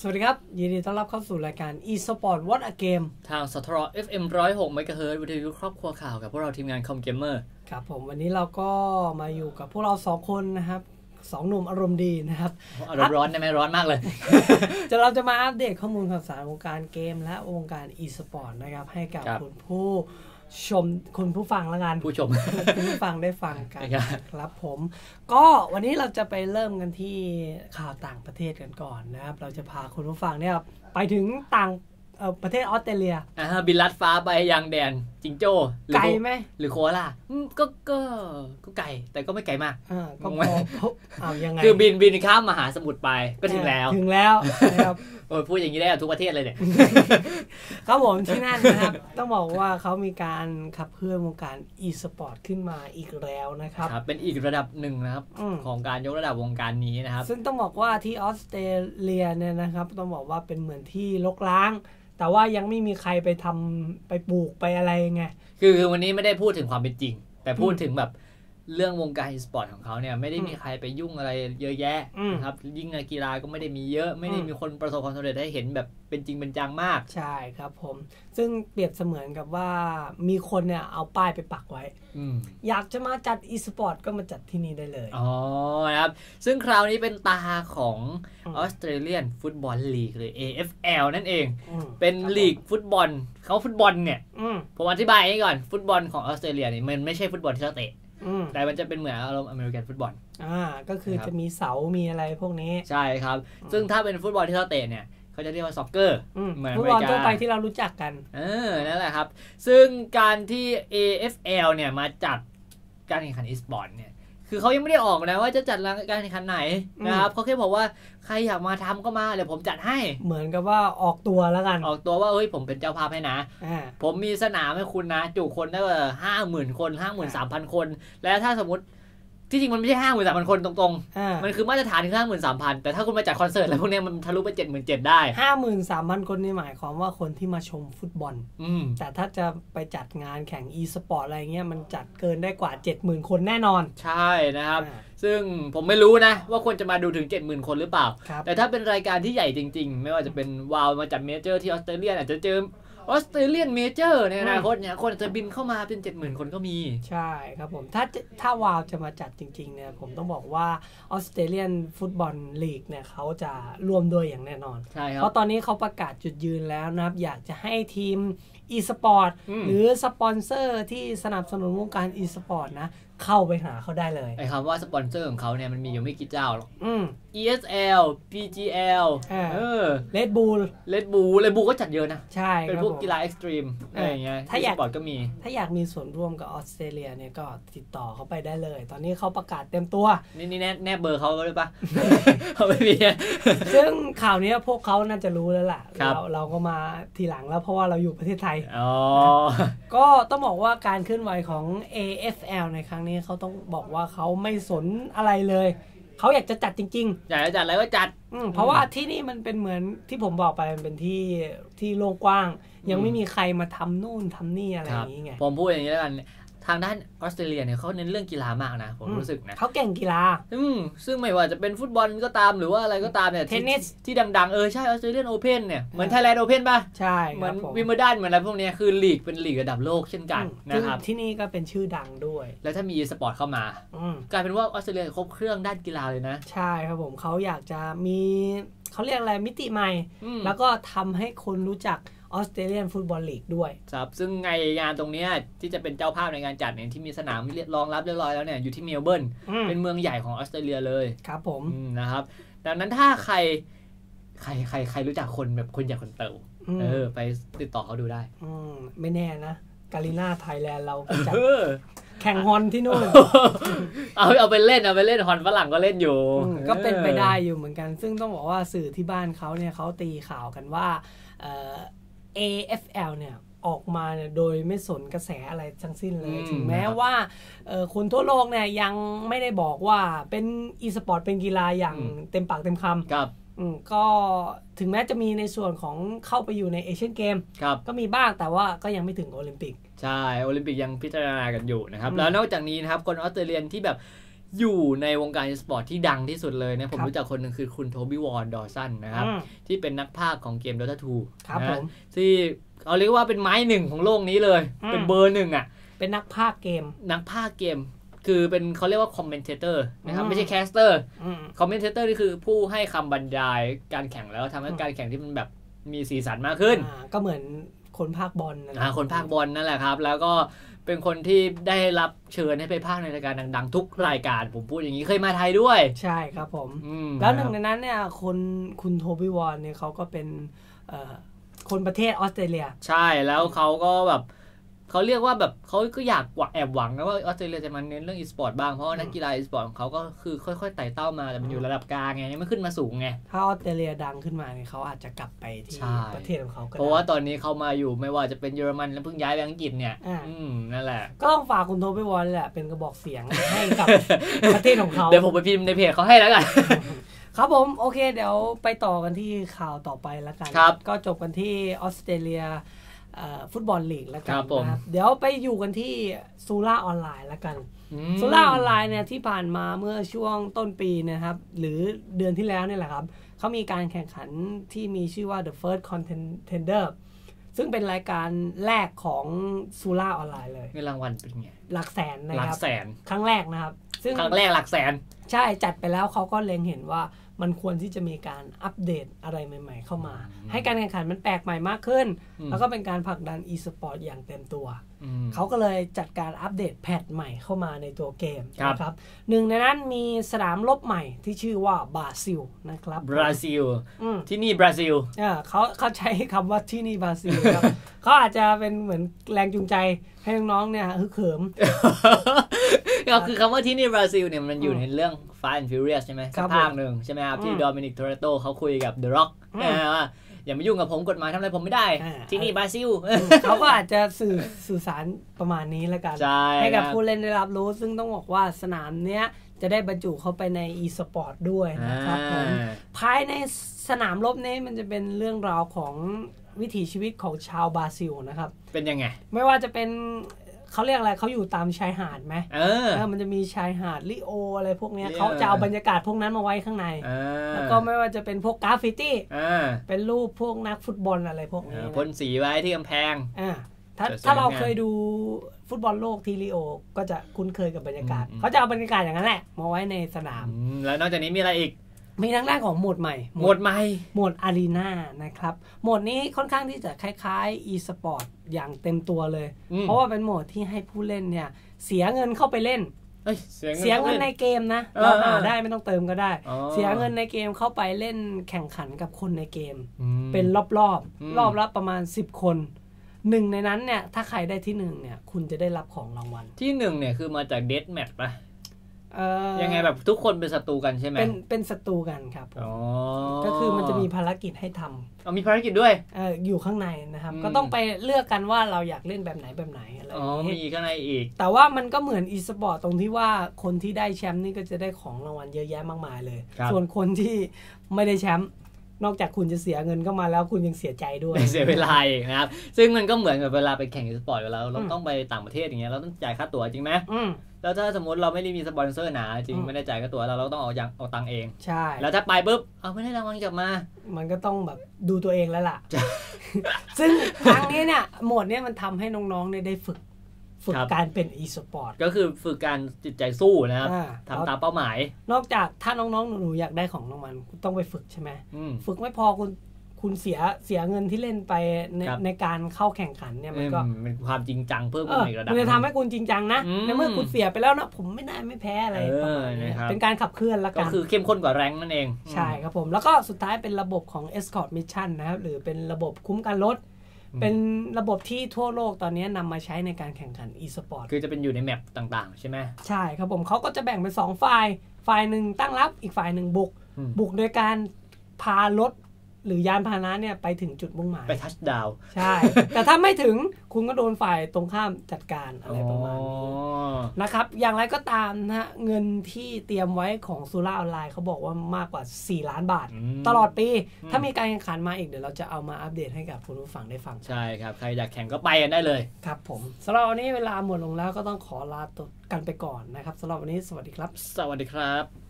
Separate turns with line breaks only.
สวัสดีครับ ยินดีต้อนรับเข้าสู่รายการ eSport What a Game
ทางสทร FM 106เมกะเฮิร์วิทยุครอบครัวข่าวกับพวกเราทีมงานคอมเกมเมอร์
ครับผมวันนี้เราก็มาอยู่กับพวกเราสองคนนะครับสองหนุ่มอารมณ์ดีนะครับ
อารมณ์ร้อนได้ไหมร้อนมากเลย
จะเราจะมาอัปเดตข้อมูลข่าวสารวงการเกมและวงการ eSport นะครับ ให้กับ
ครับ
คุณผู้ ชมคุณผู้ฟังละกัน
ผู้ชม
คุณผู้ฟังได้ฟังกัน
ครับ
ครับผม ก็วันนี้เราจะไปเริ่มกันที่ข่าวต่างประเทศกันก่อนนะครับ เราจะพาคุณผู้ฟังเนี่ยไปถึงต่างเอ่อประเทศออสเตรเลีย
อ่าฮะบินลัดฟ้าไปยังแดนจิงโจ้หรือ
ไกลไหม
หรือโคอาล่าอืมก็ก็ก็ไกลแต่ก็ไม่ไกลมาก
อ่าก็
งง
พ
ไหม
อพอเอายังไง
คือบินบินข้ามมหาสมุทรไปก็ถึงแล้ว
ถึงแล้วนะครับ
โอ้ยพูดอย่างนี้ได้กับทุกประเทศเลยเนี่ย
ครับผมที่นั่นนะครับ ต้องบอกว่าเขามีการขับเคลื่อนวงการ e-sport ขึ้นมาอีกแล้วนะครับ
ครับ เป็นอีกระดับหนึ่งนะครับ
อืม
ของการยกระดับวงการนี้นะครับ
ซึ่งต้องบอกว่าที่ออสเตรเลียเนี่ยนะครับ ต้องบอกว่าเป็นเหมือนที่ลกล้าง แต่ว่ายังไม่มีใครไปทำไปปลูกไปอะไรไง
คือคือวันนี้ไม่ได้พูดถึงความเป็นจริง แต่พูด
อืม
ถึงแบบ เรื่องวงการอีสปอร์ตของเขาเนี่ยไม่ได้มีใครไปยุ่งอะไรเยอะแยะ
อืม
นะครับยิ่งในกีฬาก็ไม่ได้มีเยอะ ไม่ได้
อืม
มีคนประสบความสำเร็จให้เห็นแบบเป็นจริงเป็นจังมาก
ใช่ครับผม ซึ่งเปรียบเสมือนกับว่ามีคนเนี่ยเอาป้ายไปปักไว้
อืม
อยากจะมาจัด e-sport ก็มาจัดที่นี่ได้เลย
อ๋อนะครับ ซึ่งคราวนี้เป็นตาของ
อืม
ออสเตรเลียนฟุตบอลลีกหรือ AFL นั่นเอง
อืม
เป็น
ครับผม
ลีกฟุตบอลเขาฟุตบอลเนี่ย
อืม
ผมอธิบายให้ก่อนฟุตบอลของออสเตรเลียเนี่ยมันไม่ใช่ฟุตบอลที่เราเตะ
อืม
แต่มันจะเป็นเหมือนอารมณ์อเมริกันฟุตบอล
อ่าก็คือ
ครับ
จะมีเสา มีอะไรพวกนี้
ใช่ครับ ซึ่งถ้าเป็นฟุตบอลที่เราเตะเนี่ยเขาจะเรียกว่าซ็อกเกอร์
อืม
เหมือน
ฟุตบอล
อเมริกา
ทั่วไปที่เรารู้จักกัน
เออ นั่นแหละครับ ซึ่งการที่ AFL เนี่ยมาจัดการแข่งขันอีสปอร์ตเนี่ย คือเขายังไม่ได้ออกนะว่าจะจัดการแข่งขันไหนนะครับเขาแค่บอกว่าใครอยากมาทำก็มาเดี๋ยวผมจัดให้
เหมือนกับว่าออกตัวแล้วกัน
ออกตัวว่าเฮ้ยผมเป็นเจ้าภาพให้นะ
อ่า
ผมมีสนามให้คุณนะ จุคนได้ห้าหมื่นคนห้าหมื่นสามพันคน แล้วถ้าสมมติ ที่จริงมันไม่ใช่ห้าหมื่นสามพันคนตรง
อ่า
ๆมันคือมาตรฐานคือห้าหมื่นสามพันแต่ถ้าคุณมาจัดคอนเสิร์ตอะไรพวกเนี้ยมันทะลุไปเจ็ดหมื่นเจ็ดได้
ห้าหมื่นสามพันคนนี่หมายความว่าคนที่มาชมฟุตบอล
อืม
แต่ถ้าจะไปจัดงานแข่ง e-sport อะไรเงี้ยมันจัดเกินได้กว่า70,000คนแน่นอน
ใช่นะครับ
อ่า
ซึ่งผมไม่รู้นะ ว่าคนจะมาดูถึง 70,000 คนหรือเปล่า
ครับ
แต่ถ้าเป็นรายการที่ใหญ่จริง ๆ ไม่ว่าจะเป็นวาวมาจัดเมเจอร์ที่ออสเตรเลียอาจจะเจอ Australian Major ในอนาคตเนี่ยคนอาจจะบินเข้ามาเป็น 70,000 คนก็มี
ใช่ครับผม ถ้าจะถ้าวาวจะมาจัดจริงๆเนี่ยผมต้องบอกว่า Australian Football League เนี่ยเขาจะร่วมด้วยอย่างแน่นอน
ใช่ครับ
เพราะตอนนี้เขาประกาศจุดยืนแล้วนะครับ อยากจะให้ทีม e-sport
อืม
หรือสปอนเซอร์ที่สนับสนุนวงการ e-sport นะเข้าไปหาเขาได้เลย
ไอ้คำว่าสปอนเซอร์ของเขาเนี่ยมันมีอยู่ไม่กี่เจ้าหรอก
อืม
ESL PGL
อ่า
เออ Red Bull Red Bull Red Bull ก็จัดเยอะนะ
ใช่
เป็น
ครับ
พวก
ผม
กีฬา extreme อะไรอย่างเงี้ย
ถ้าอย่าก
สปอร์ตก็มี
ถ้าอยากมีส่วนร่วมกับออสเตรเลียเนี่ยก็ติดต่อเขาไปได้เลย ตอนนี้เขาประกาศเต็มตัว
นี่นี่แนบแนบเบอร์เขาก็ได้ปะเขาไม่มี
ซึ่งข่าวนี้พวกเขาน่าจะรู้แล้วล่ะ
ครับ
เราเราก็มาทีหลังแล้วเพราะว่าเราอยู่ประเทศไทย
อ๋อ
ก็ต้องบอกว่าการเคลื่อนไหวของ AFL ในครั้งนี้เขาต้องบอกว่าเขาไม่สนอะไรเลย เขาอยากจะจัดจริง
อยากจะจัดอะไรก็จัด
ๆอืมเพราะว่าที่นี่มันเป็นเหมือนที่ผมบอกไปมันเป็นที่ที่โล่งกว้าง ยังไม่มีใครมาทำนู่นทำนี่อะไรอย่างนี้ไง
ผมพูดอย่างนี้แล้วกัน ทางด้านออสเตรเลียเนี่ยเขาเน้นเรื่องกีฬามากนะผมรู้สึกนะ
เขาเก่งกีฬา
อืมซึ่งไม่ว่าจะเป็นฟุตบอลก็ตามหรือว่าอะไรก็ตามเนี่ยที่
เทนนิส
ที่ดังๆ เออ ใช่ออสเตรเลียนโอเพนเนี่ย เหมือนไทยแลนด์โอเพนป่ะ
ใช่
เหมือ
รั
น
บผม
วิมเบิลดันเหมือนอะไรพวกเนี้ยคือลีกเป็นลีกระดับโลกเช่นกัน
อืม
นะครับ
ที่นี่ก็เป็นชื่อดังด้วย
แล้วถ้ามีอีสปอร์ตเข้ามา
อืม
กลายเป็นว่าออสเตรเลียครบเครื่องด้านกีฬาเลยนะ
ใช่ครับผมเขาอยากจะมีเขาเรียกอะไรมิติใหม่
อืม
แล้วก็ทำให้คนรู้จัก ออสเตรเลียนฟุตบอลลีกด้วย
ครับซึ่งไงงานตรงเนี้ยที่จะเป็นเจ้าภาพในงานจัดเนี่ยที่มีสนามเรียบรองรับเรียบร้อยแล้วเนี่ยอยู่ที่เมลเบิร์น
อืม
เป็นเมืองใหญ่ของออสเตรเลียเลย
ครับผม
อืมนะครับ ดังนั้นถ้าใครใครใครใครรู้จักคนแบบคนอยากคนเติบ
ม
เออ ไปติดต่อเขาดูได้
มไม่แน่นะ Garena Thailand เราไปจัด
เออ
แข่ง HoN ที่นู่น
เอาเอาไปเล่นเอาไปเล่น HoN ฝรั่งก็เล่นอยู่
อืมก็เป็นไปได้อยู่เหมือนกัน ซึ่งต้องบอกว่าสื่อที่บ้านเขาเนี่ยเขาตีข่าวกันว่าเอ่อ AFL เนี่ยออกมาเนี่ยโดยไม่สนกระแสอะไรทั้งสิ้นเลย
อืม
ถึงแม้ว่าเอ่อคนทั่วโลกเนี่ยยังไม่ได้บอกว่าเป็นอีสปอร์ตเป็นกีฬาอย่างเต็มปากเต็มคำ
ครับ
อืมก็ถึงแม้จะมีในส่วนของเข้าไปอยู่ในเอเชียนเกม
ครับ
ก็มีบ้างแต่ว่าก็ยังไม่ถึงโอลิมปิก
ใช่ โอลิมปิกยังพิจารณากันอยู่นะครับ
อืม
แล้วนอกจากนี้นะครับคน Australian ที่แบบ อยู่ในวงการอีสปอร์ตที่ดังที่สุดเลยนะผม
ครับ
รู้จักคนหนึ่งคือคุณ Toby Wan Dawson นะครับ
อืม
ที่เป็นนักพากย์ของเกม Dota 2
ครับ
นะ
ผม
ที่เขาเรียกว่าเป็นไม้หนึ่งของโลกนี้เลย
อืม
เป็นเบอร์หนึ่งอะ
เป็นนักพากย์เกม
นักพากย์เกม คือเป็นเขาเรียกว่า commentator นะครับ
อืม
ไม่ใช่ caster อื
ม
commentator นี่คือผู้ให้คำบรรยายการแข่งแล้วทำให้
อืม
การแข่งที่มันแบบมีสีสันมากขึ้น
อ่าก็เหมือน คนพากย์บอลนะ
อ่าคนพากย์บอลนั่นแหละครับ แล้วก็เป็นคนที่ได้รับเชิญให้ไปพากย์ในรายการดัง ๆ ทุกรายการ ผมพูดอย่างนี้เคยมาไทยด้วย
ใช่ครับผม
อืม
แล้วหนึ่งในนั้นเนี่ยคนคุณ TobiWan เนี่ยเขาก็เป็นเอ่อคนประเทศออสเตรเลีย
ใช่แล้วเขาก็แบบ เขาเรียกว่าแบบเขาก็อยากหวังแอบหวังนะว่าออสเตรเลียจะมาเน้นเรื่องอีสปอร์ตบ้างเพราะว่านักกีฬาอีสปอร์ตของเขาก็คือค่อยๆไต่เต้ามาแต่มันอยู่ระดับกลางไงยังไม่ขึ้นมาสูงไง
ถ้าออสเตรเลียดังขึ้นมาเนี่ยเขาอาจจะกลับไปที่
ใช่
ประเทศของเขาก็
เพราะว่า
ได้
ตอนนี้เขามาอยู่ไม่ว่าจะเป็นเยอรมันแล้วเพิ่งย้ายไปอังกฤษเนี่ย
อ่า
อืมนั่นแหละ
ก็ต้องฝากคุณโทบี้วอนแหละเป็นกระบอกเสียงให้กับประเทศของเขา
เดี๋ยวผมไปพิมพ์ในเพจเขาให้แล้วกัน
ครับผม โอเค เดี๋ยวไปต่อกันที่ข่าวต่อไปแล้วกัน
ครับ
ก็จบกันที่ออสเตรเลียเอ่อ ฟุตบอลลีกแล้วกั
ครั
น
บผม
นะครับเดี๋ยวไปอยู่กันที่ซูล่าออนไลน์แล้วกัน
อืม
ซูล่าออนไลน์เนี่ยที่ผ่านมาเมื่อช่วงต้นปีนะครับ หรือเดือนที่แล้วเนี่ยแหละครับเขามีการแข่งขันที่มีชื่อว่า The First Contender ซึ่งเป็นรายการแรกของซูล่าออนไลน์เลย
เงินรางวัลเป็นไง
หลักแสนนะ
หลั
ค
ก
รับ
แสน
ครั้งแรกนะครับ ซึ่ง
ครั้งแรกหลักแสน
ใช่จัดไปแล้วเขาก็เล็งเห็นว่ามันควรที่จะมีการอัปเดตอะไรใหม่ ๆ เข้ามา
อืม
ให้การแข่งขันมันแปลกใหม่มากขึ้น
อืม
แล้วก็เป็นการผลักดัน e-sport อย่างเต็มตัว
อืม
เขาก็เลยจัดการอัปเดตแพทใหม่เข้ามาในตัวเกม
ครับ
นะครับหนึ่งในนั้นมีสนามรบใหม่ที่ชื่อว่าบราซิลนะครับ
บราซิล
อืม
ที่นี่บราซิล
เออเขาเขาใช้คำว่าที่นี่บราซิลครับเขาอาจจะเป็นเหมือนแรงจูงใจให้น้องๆเนี่ยฮึกเหิม
ก็คือคำว่าที่นี่บราซิลเนี่ยมันอยู่
อืม
ในเรื่อง Fast and Furious ใช่ไหม
ครับ
ภาคหนึ่งใช่ไหมครับ ที่
อืม
โดมินิกโทเรโตเขาคุยกับ The Rock
อืม
นะว่าอย่ามายุ่งกับผมกฎหมายทำอะไรผมไม่ได้
อ่า
ที่นี่บราซิล
เขาก็อาจจะสื่อสื่อสารประมาณนี้แล้วกัน
ใช่
ให้กับ
ครับ
ผู้เล่นได้รับรู้ ซึ่งต้องบอกว่าสนามเนี้ยจะได้บรรจุเข้าไปใน e-sport ด้วยนะครับผม
อ่า
ภายในสนามรบนี้มันจะเป็นเรื่องราวของวิถีชีวิตของชาวบราซิลนะครับ
เป็นยังไง
ไม่ว่าจะเป็น เขาเรียกอะไรเขาอยู่ตามชายหาดไหม
เออ
เออมันจะมีชายหาดริโออะไรพวกเนี้ย
ริโอ
เขาจะเอาบรรยากาศพวกนั้นมาไว้ข้างใน
อ่า
แล้วก็ไม่ว่าจะเป็นพวกกราฟฟิตี้
อ่า
เป็นรูปพวกนักฟุตบอลอะไรพวก
เอ
นี้
อ
นะ
พ่นสีไว้ที่กำแพง
อ่าถ้า
สวยๆ
ถ้าเรา
งาม
เคยดูฟุตบอลโลกที่ลิโอ ก็จะคุ้นเคยกับบรรยากาศ
อืม
เขาจะเอาบรรยากาศอย่างนั้นแหละ มาไว้ในสนาม
อืมแล้วนอกจากนี้มีอะไรอีก
มีทั้งด้านของโหมดใหม่
หมดไหม
โหมดอารีนานะครับ โหมดนี้ค่อนข้างที่จะคล้ายๆ e-sport อย่างเต็มตัวเลย
อืม
เพราะว่าเป็นโหมดที่ให้ผู้เล่นเนี่ย เสียเงินเข้าไปเล่น
เอ้ยเสียเงิน
เสียเงินในเกมนะ
เออ
เราหาได้ไม่ต้องเติมก็ได้
อ๋อ
เสียเงินในเกมเข้าไปเล่นแข่งขันกับคนในเกม
อืม
เป็นรอบรอบ
อืม
รอบละประมาณ 10 คนหนึ่งในนั้นเนี่ยถ้าใครได้ที่หนึ่งเนี่ยคุณจะได้รับของรางวัล
ที่หนึ่งเนี่ยคือมาจากเด a แมทปะ
เอ่อ
ยังไงแบบทุกคนเป็นศัตรูกันใช่ไหม
เป็นเป็นศัตรูกันครับผม
อ๋อ
ก็คือมันจะมีภารกิจให้ทำ
เอามีภารกิจด้วย
เอ่ออยู่ข้างในนะครับ
อืม
ก็ต้องไปเลือกกันว่าเราอยากเล่นแบบไหนแบบไหนอะไรอ
อ๋อ
ย่าง
มี
นี้
ข้างในอีก
แต่ว่ามันก็เหมือนอีสปอร์ตตรงที่ว่าคนที่ได้แชมป์นี่ก็จะได้ของรางวัลเยอะแยะมากมายเลย
ครับ
ส่วนคนที่ไม่ได้แชมป์นอกจากคุณจะเสียเงินเข้ามาแล้วคุณยังเสียใจด้วย
ไม่เสียเวลาอีกนะครับ ซึ่งมันก็เหมือนกับเวลาไปแข่งสปอร์ตเวลาเรา
อืม
ต้องไปต่างประเทศอย่างเงี้ยเราต้องจ่ายค่าตั๋วจริงไหม
อืม
แล้วถ้าสมมติเราไม่ได้มีสปอนเซอร์หนาจริง
อืม
ไม่ได้จ่ายค่าตั๋วเราเราต้องเอาอย่างเอาตังค์เอง
ใช่
แล้วถ้าไปปุ๊บเอาไม่ได้รางวัลกลับมา
มันก็ต้องแบบดูตัวเองแล้วล่ะ
ใช่
ซึ่งครั้งนี้เนี่ยโหมดเนี้ยมันทำให้น้องๆเนี่ยได้ฝึกฝึก
ครับ
การเป็น e-sport
ก็คือฝึกการจิตใจสู้นะครับ
อ่า
ทำตามเป้าหมาย
นอกจากถ้าน้องๆหนูๆอยากได้ของรางวัลคุณต้องไปฝึกใช่ไหม
อืม
ฝึกไม่พอคุณ คุณเสียเสียเงินที่เล่นไปใน
ครับ
ในการเข้าแข่งขันเนี่ยมันก็
อืมเป็นความจริงจังเพิ่ม
เอ
ขึ้น
อ
อีกระดับ
มันจะทำให้คุณจริงจังนะ
อืม
ในเมื่อคุณเสียไปแล้วนะผมไม่ได้ไม่แพ้อะไร
เออ
ประมาณนี้
นะครับ
เป็นการขับเคลื่อนละ
ก็
กัน
คือเข้มข้นกว่าแรงนั่นเอง
ใช่ครับผม แล้วก็สุดท้ายเป็นระบบของ escort mission นะครับหรือเป็นระบบคุ้มกันรถเป็นระบบที่ทั่วโลกตอนนี้นำมาใช้ในการแข่งขัน e-sport
คือจะเป็นอยู่ในแมปต่างๆ ใช่ไหม
ใช่ครับผมเขาก็จะแบ่งเป็นสองฝ่ายฝ่ายหนึ่งตั้งรับอีกฝ่ายหนึ่งบุก
อืม
บุกโดยการพารถ หรือยานพาหนะเนี่ยไปถึงจุดมุ่งหมาย
ไปทัชดาว
ใช่ แต่ถ้าไม่ถึงคุณก็โดนฝ่ายตรงข้ามจัดการอะไรประมาณนี้นะครับ อย่างไรก็ตามนะฮะเงินที่เตรียมไว้ของซูล่าออนไลน์เขาบอกว่ามากกว่า 4 ล้านบาท
อืม
ตลอดปี
อืม
ถ้ามีการแข่งขันมาอีกเดี๋ยวเราจะเอามาอัปเดตให้กับคุณผู้ฟังได้ฟัง
ใช่ครับ ใครอยากแข่งก็ไปกันได้เลย
ครับผมสำหรับวันนี้เวลาหมดลงแล้วก็ต้องขอลาตัวกันไปก่อนนะครับสำหรับวันนี้สวัสดีครับ
สวัสดีครับ